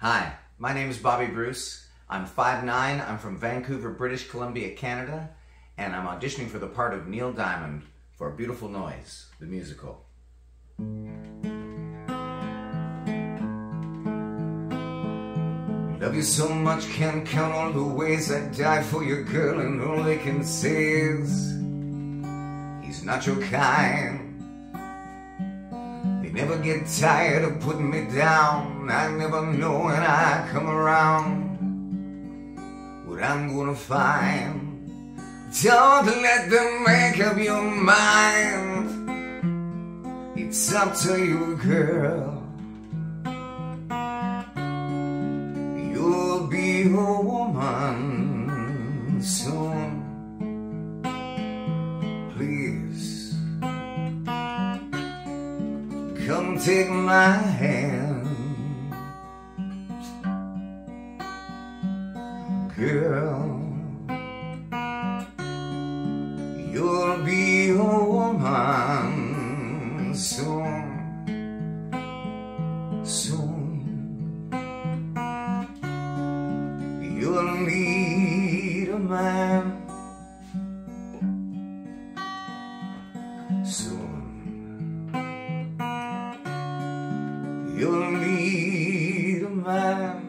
Hi, my name is Bobby Bruce. I'm 5'9", I'm from Vancouver, British Columbia, Canada, and I'm auditioning for the part of Neil Diamond for Beautiful Noise, the musical. Love you so much, can't count all the ways I die for your girl, and all they can say is, he's not your kind. Never get tired of putting me down. I never know when I come around what I'm gonna find. Don't let them make up your mind. It's up to you, girl. You'll be a woman come take my hand, girl. You'll be a woman soon, soon. You'll need a man soon. You'll need a man